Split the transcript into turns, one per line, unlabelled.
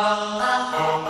oh.